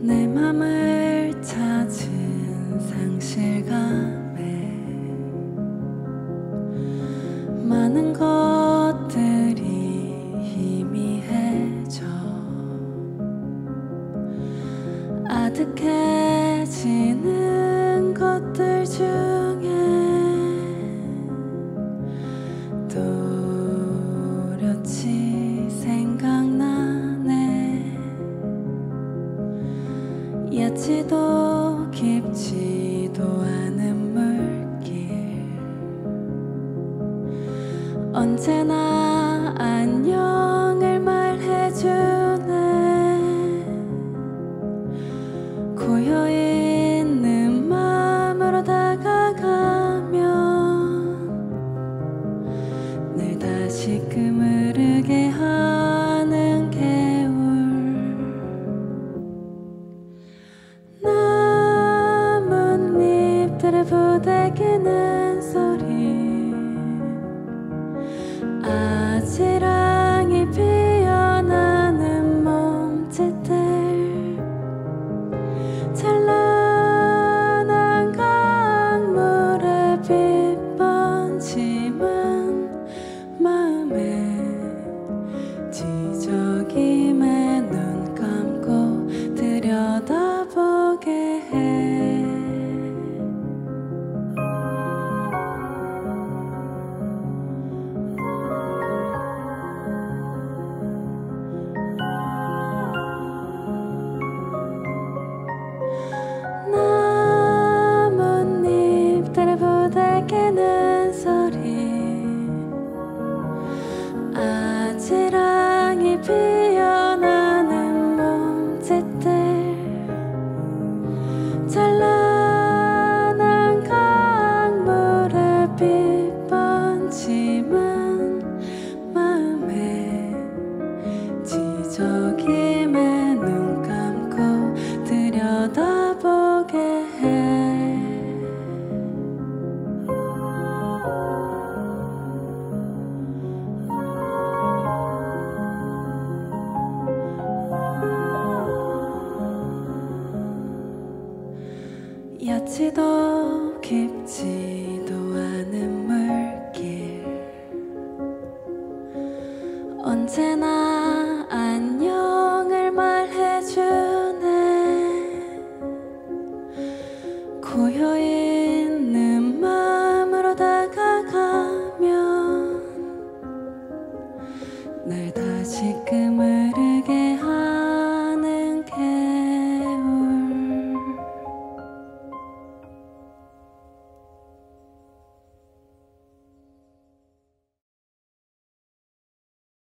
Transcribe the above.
내 맘을 가득해지는 것들 중에 또렷이 생각나네. 얕지도 깊지도 않은 물길. 언제나 안녕. 지금 흐르게 저기에 눈 감고 들여다보게 해. 야치도 깊지도 않은 물길. 언제나